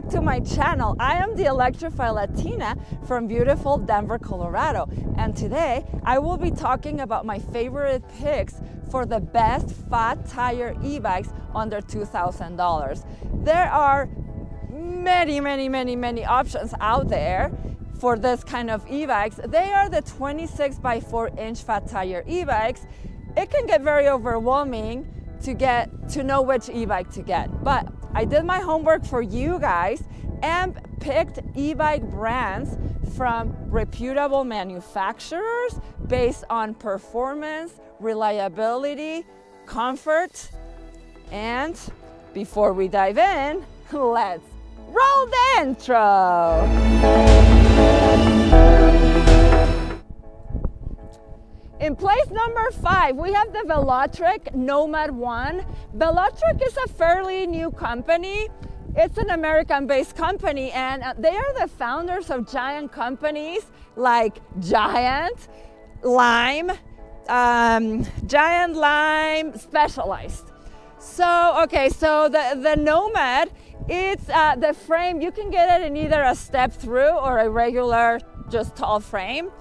back to my channel. I am the Electrified Latina from beautiful Denver, Colorado. And today I will be talking about my favorite picks for the best fat tire e-bikes under $2,000. There are many, many, many, many options out there for this kind of e-bikes. They are the 26 by 4 inch fat tire e-bikes. It can get very overwhelming to get to know which e-bike to get. But I did my homework for you guys and picked e-bike brands from reputable manufacturers based on performance, reliability, comfort, and before we dive in, let's roll the intro. In place number five, we have the Velotric Nomad One. Velotric is a fairly new company. It's an American-based company and uh, they are the founders of giant companies like Giant, Lime, um, Giant Lime Specialized. So, okay, so the, the Nomad, it's uh, the frame, you can get it in either a step through or a regular, just tall frame.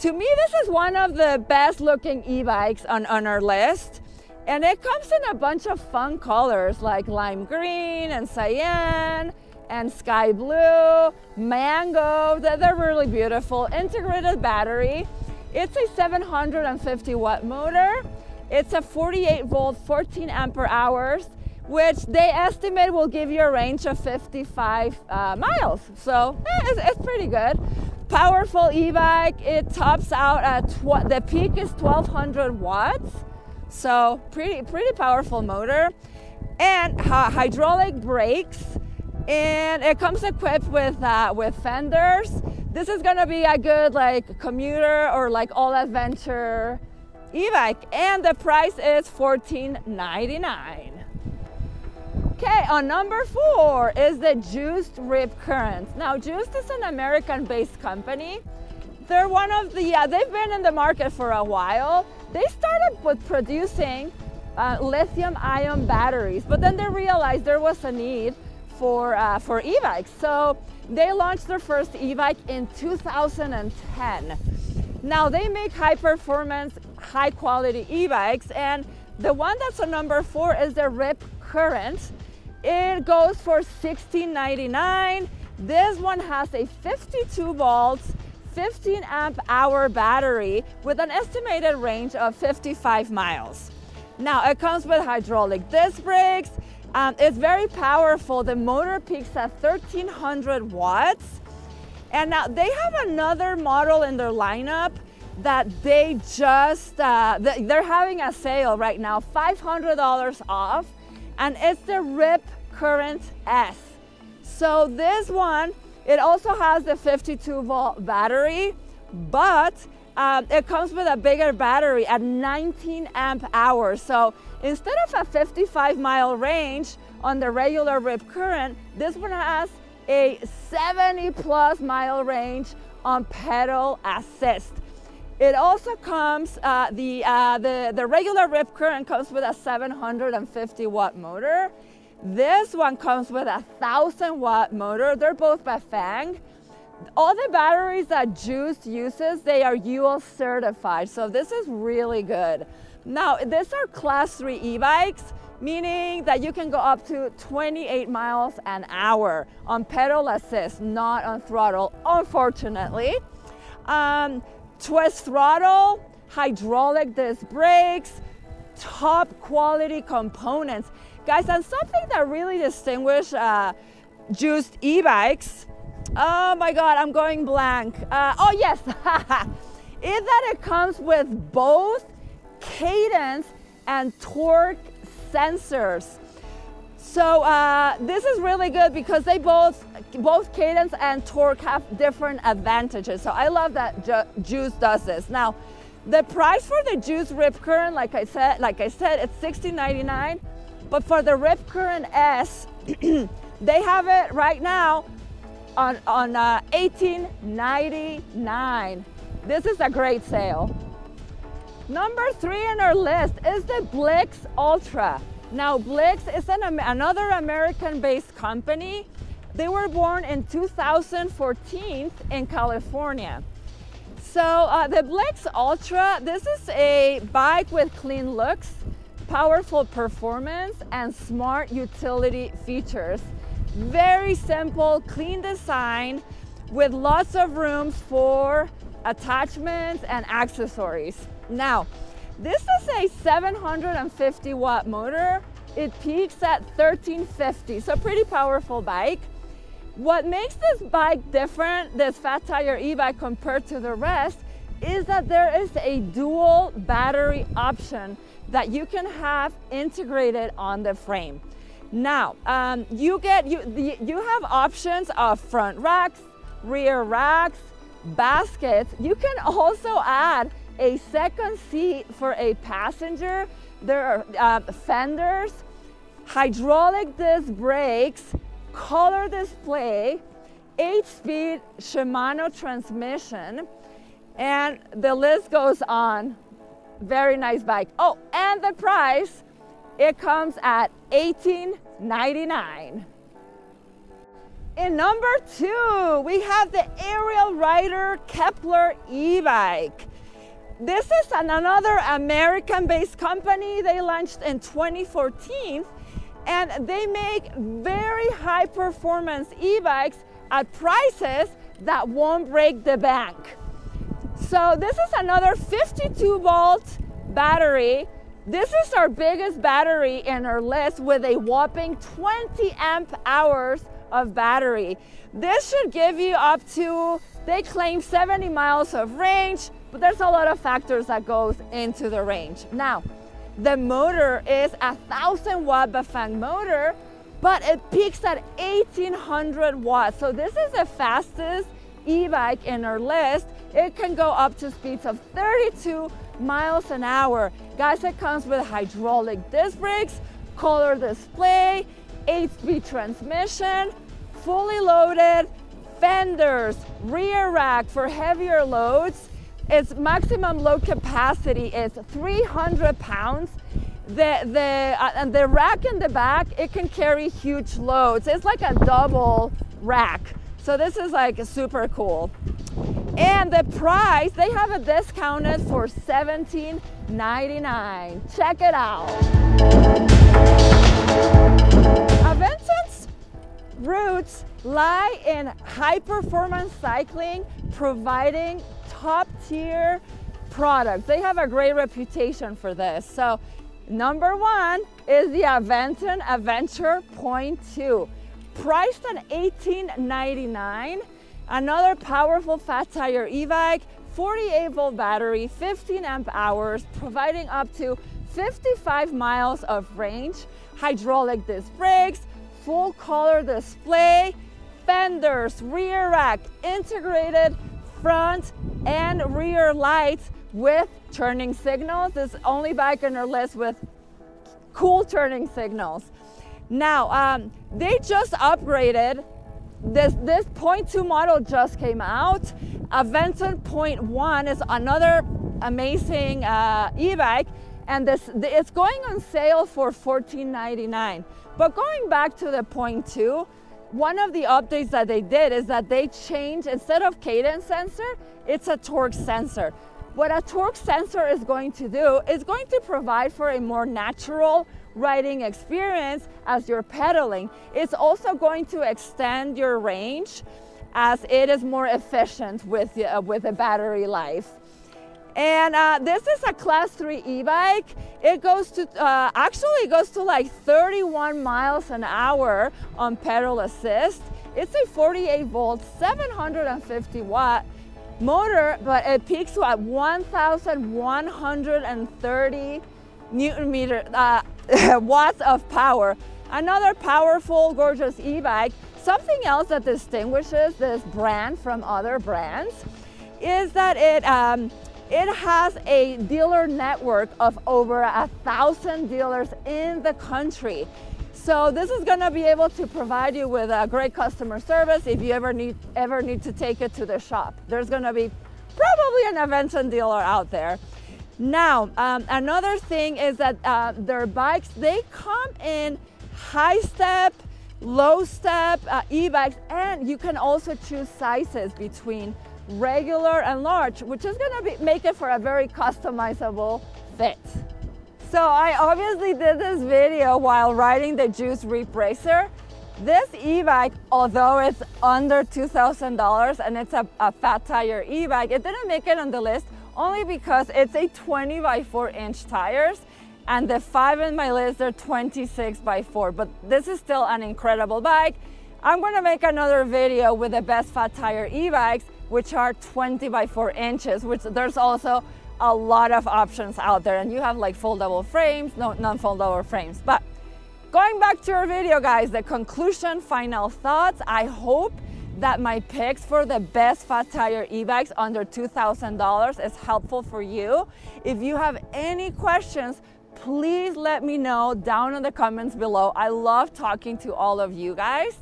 To me, this is one of the best looking e-bikes on, on our list. And it comes in a bunch of fun colors like lime green and cyan and sky blue, mango. They're really beautiful. Integrated battery. It's a 750 watt motor. It's a 48 volt, 14 ampere hours, which they estimate will give you a range of 55 uh, miles. So eh, it's, it's pretty good powerful e-bike. It tops out at the peak is 1200 watts. So pretty, pretty powerful motor and hydraulic brakes. And it comes equipped with, uh, with fenders. This is gonna be a good like commuter or like all adventure e-bike. And the price is $14.99. Okay, on number four is the Juiced Rip Current. Now, Juiced is an American-based company. They're one of the, yeah, they've been in the market for a while. They started with producing uh, lithium ion batteries, but then they realized there was a need for, uh, for e-bikes. So they launched their first e-bike in 2010. Now they make high performance, high quality e-bikes and the one that's a number four is the Rip Current. It goes for $16.99. This one has a 52 volts, 15 amp hour battery with an estimated range of 55 miles. Now it comes with hydraulic disc brakes. Um, it's very powerful. The motor peaks at 1300 watts. And now they have another model in their lineup that they just, uh, they're having a sale right now, $500 off and it's the Rip Current S. So this one, it also has the 52 volt battery, but um, it comes with a bigger battery at 19 amp hours. So instead of a 55 mile range on the regular Rip Current, this one has a 70 plus mile range on pedal assist. It also comes, uh, the, uh, the, the regular Rip Current comes with a 750 watt motor. This one comes with a 1000 watt motor. They're both Bafang. All the batteries that Juice uses, they are UL certified. So this is really good. Now, these are class three e-bikes, meaning that you can go up to 28 miles an hour on pedal assist, not on throttle, unfortunately. Um, twist throttle, hydraulic disc brakes, top quality components. Guys, and something that really distinguishes uh, Juiced e-bikes, oh my God, I'm going blank. Uh, oh yes, is that it comes with both cadence and torque sensors. So uh, this is really good because they both, both cadence and torque have different advantages. So I love that Ju Juice does this. Now, the price for the Juice Rip Current, like I said, like I said, it's $16.99. But for the Rip Current S, they have it right now on, on uh, $18.99. This is a great sale. Number three on our list is the Blix Ultra. Now, Blix is an, another American-based company. They were born in 2014 in California. So uh, the Blix Ultra, this is a bike with clean looks, powerful performance, and smart utility features. Very simple, clean design with lots of rooms for attachments and accessories. Now, this is a 750 watt motor. It peaks at 1350, so pretty powerful bike. What makes this bike different, this Fat Tire e-bike compared to the rest, is that there is a dual battery option that you can have integrated on the frame. Now, um, you get you you have options of front racks, rear racks, baskets. You can also add a second seat for a passenger. There are uh, fenders, hydraulic disc brakes, color display, eight-speed Shimano transmission, and the list goes on. Very nice bike. Oh, and the price, it comes at $18.99. In number two, we have the Ariel Rider Kepler e-bike. This is an, another American-based company. They launched in 2014 and they make very high performance e-bikes at prices that won't break the bank. So this is another 52 volt battery. This is our biggest battery in our list with a whopping 20 amp hours of battery. This should give you up to, they claim 70 miles of range, but there's a lot of factors that goes into the range. Now, the motor is a 1000 watt Bafang motor, but it peaks at 1800 watts. So this is the fastest e-bike in our list. It can go up to speeds of 32 miles an hour. Guys, it comes with hydraulic disc brakes, color display, 8-speed transmission, fully loaded, fenders, rear rack for heavier loads, its maximum load capacity is 300 pounds. The, the, uh, and the rack in the back, it can carry huge loads. It's like a double rack. So this is like super cool. And the price, they have it discounted for $17.99. Check it out. Roots lie in high performance cycling, providing top tier products. They have a great reputation for this. So number one is the Aventon Aventure Point 2. Priced at $18.99. Another powerful fat tire e-bike, 48 volt battery, 15 amp hours, providing up to 55 miles of range, hydraulic disc brakes, full color display, fenders, rear rack, integrated front and rear lights with turning signals. This only bike on our list with cool turning signals. Now, um, they just upgraded. This, this point two model just came out. Aventon point one is another amazing uh, e-bike and this, it's going on sale for $14.99. But going back to the point two, one of the updates that they did is that they changed, instead of cadence sensor, it's a torque sensor. What a torque sensor is going to do is going to provide for a more natural riding experience as you're pedaling. It's also going to extend your range as it is more efficient with, uh, with the battery life. And uh, this is a class three e-bike. It goes to, uh, actually it goes to like 31 miles an hour on pedal assist. It's a 48 volt, 750 watt motor, but it peaks at 1,130 newton meter, uh, watts of power. Another powerful, gorgeous e-bike. Something else that distinguishes this brand from other brands is that it, um, it has a dealer network of over a thousand dealers in the country. So this is gonna be able to provide you with a great customer service if you ever need, ever need to take it to the shop. There's gonna be probably an Aventon dealer out there. Now, um, another thing is that uh, their bikes, they come in high step, low step uh, e-bikes and you can also choose sizes between regular and large, which is gonna be, make it for a very customizable fit. So I obviously did this video while riding the Juice RipRacer. This e-bike, although it's under $2,000 and it's a, a fat tire e-bike, it didn't make it on the list only because it's a 20 by 4 inch tires and the five in my list are 26 by 4 but this is still an incredible bike i'm going to make another video with the best fat tire e-bikes which are 20 by 4 inches which there's also a lot of options out there and you have like foldable frames no non-foldable frames but going back to your video guys the conclusion final thoughts i hope that my picks for the best fat tire e-bikes under $2,000 is helpful for you. If you have any questions, please let me know down in the comments below. I love talking to all of you guys.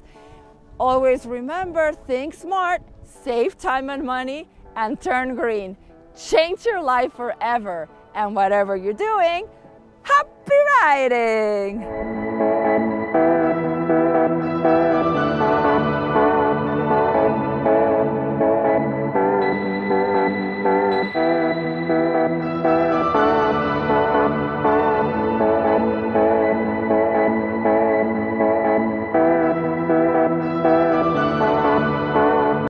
Always remember, think smart, save time and money, and turn green. Change your life forever. And whatever you're doing, happy riding!